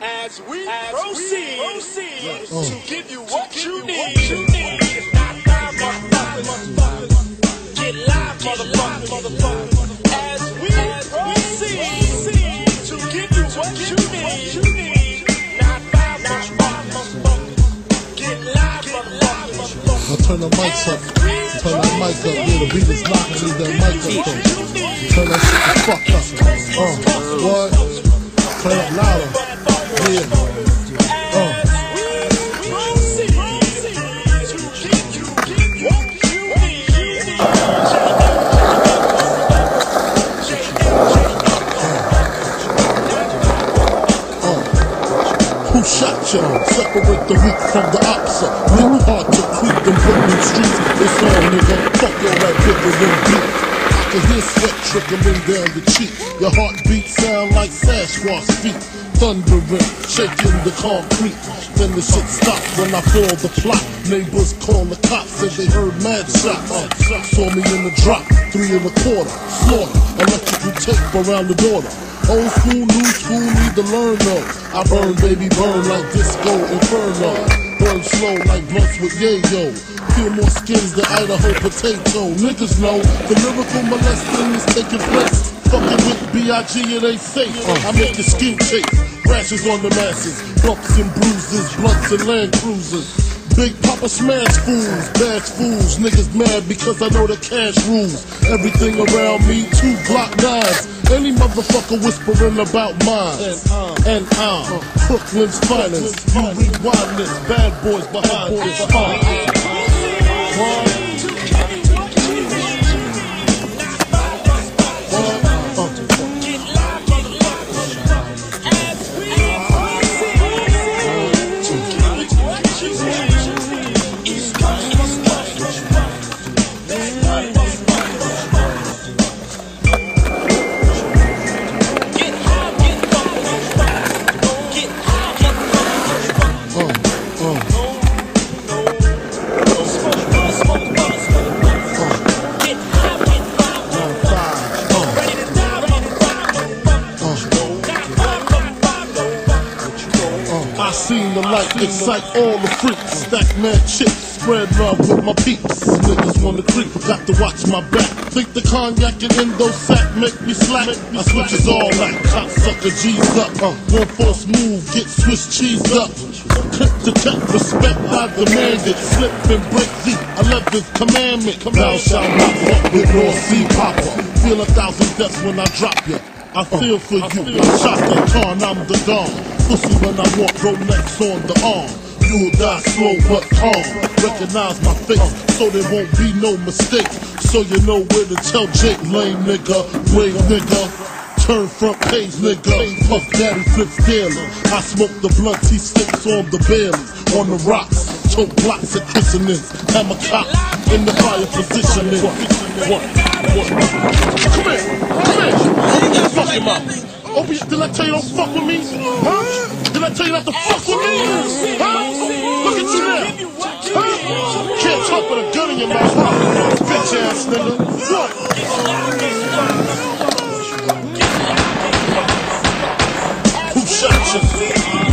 as we as proceed, proceed Uh. to give you what you need. It's not time, motherfuckers. Get live, motherfuckers. motherfuckers. As we proceed to give you what you need. Not five, motherfuckers. Get live, motherfuckers. Turn the mics up. Turn that mic up. Yeah, the beat is locked. Need that mic up though. Turn that shit the fuck up. Uh, what? Turn it louder. Who shot you? Separate the weak from the opposite. Nigga hard to creep them Brooklyn streets. It's all nigga. Fuck your rap bigger than beat. I can hear sweat trickling down the cheek. Your heartbeat sound like Sasquatch feet. Thundering, shaking the concrete. Then the shit stopped when I feel the plot. Neighbors call the cops, said they heard mad shots. Saw me in the drop, three and a quarter. Slaughter, electrical tape around the daughter. Old school, new school, need to learn though. I burn, baby, burn like disco inferno. Burn slow like blunts with yayo. Feel more skins than Idaho potato. Niggas know the lyrical molesting is taking place. Fucking with B.I.G. it ain't safe. I make your skin shake. Rashes on the masses. Bumps and bruises, blunts and land cruisers. Big Papa smash fools, bash fools. Niggas mad because I know the cash rules. Everything around me, two block nines. Any motherfucker whispering about mine. And uh, I'm uh, Brooklyn's finest. You rewind this, bad boys behind this. I seen the light excite all the freaks. Stack mad chips, spread love with my peeps. Niggas wanna creep, got to watch my back. Think the cognac and endo sack make me slack. I switches all that. Cop sucker G's up. Uh, one force move, get Swiss cheese up. Clip to check, respect I demand it. Slip and break the 11th commandment. Thou shalt not fuck with raw sea popper. Feel a thousand deaths when I drop ya. I feel for you. I shot the con, I'm the dawn. Pussy when I walk, Rolex on the arm. You'll die slow but calm. Recognize my face, so there won't be no mistake. So you know where to tell Jake, lame nigga, brave nigga. Turn front page, nigga. Puff Daddy flips daily. I smoke the blunts, he sticks on the Bailey. On the rocks, choke blocks christenings. Hammer cop in the fire positioning. What? What? Come here, come here. Fuck him up. Obi, did I tell you don't fuck with me? Huh? Did I tell you not to fuck with me? Huh? Look at you now. Huh? Can't talk with a gun in your mouth, huh? Bitch ass nigga. What? Who shot you?